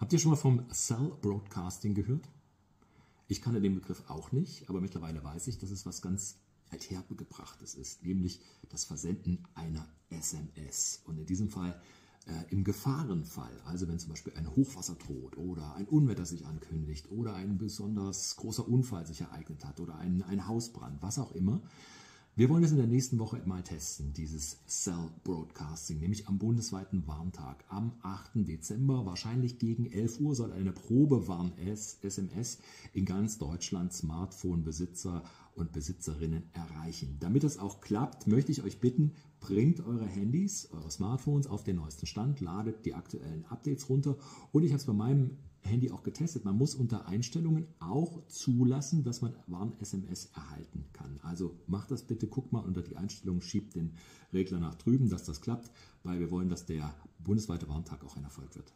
Habt ihr schon mal vom Cell Broadcasting gehört? Ich kannte den Begriff auch nicht, aber mittlerweile weiß ich, dass es was ganz althergebrachtes ist, nämlich das Versenden einer SMS. Und in diesem Fall äh, im Gefahrenfall, also wenn zum Beispiel ein Hochwasser droht oder ein Unwetter sich ankündigt oder ein besonders großer Unfall sich ereignet hat oder ein, ein Hausbrand, was auch immer, wir wollen es in der nächsten Woche mal testen, dieses Cell Broadcasting, nämlich am bundesweiten Warntag. Am 8. Dezember, wahrscheinlich gegen 11 Uhr, soll eine Probewarn-SMS in ganz Deutschland Smartphone-Besitzer und Besitzerinnen erreichen. Damit das auch klappt, möchte ich euch bitten, bringt eure Handys, eure Smartphones auf den neuesten Stand, ladet die aktuellen Updates runter und ich habe es bei meinem Handy auch getestet. Man muss unter Einstellungen auch zulassen, dass man Warn-SMS erhalten kann. Also macht das bitte, guckt mal unter die Einstellungen, schiebt den Regler nach drüben, dass das klappt, weil wir wollen, dass der bundesweite Warntag auch ein Erfolg wird.